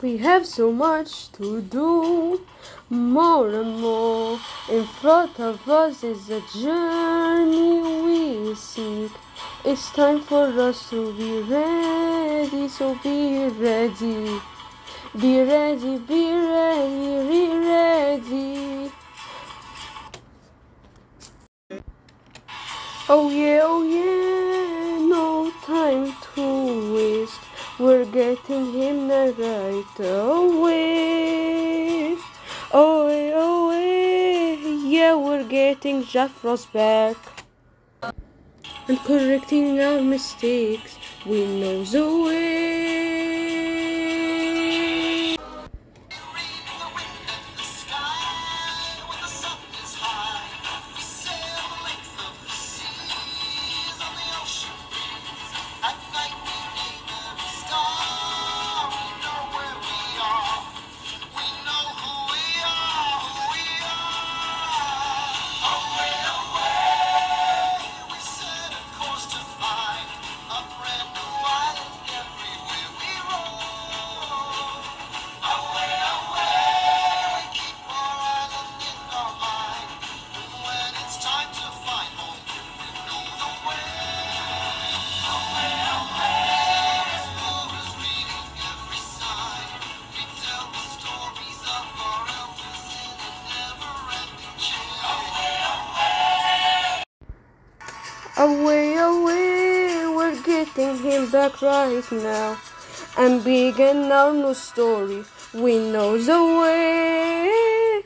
We have so much to do, more and more. In front of us is a journey we seek. It's time for us to be ready, so be ready. Be ready, be ready, be ready. Oh yeah, oh yeah, no time to getting him the right away. Away, away, yeah, we're getting Jeff Ross back. And correcting our mistakes, we know the way. Away, away, we're getting him back right now. And begin our new story. We know the way.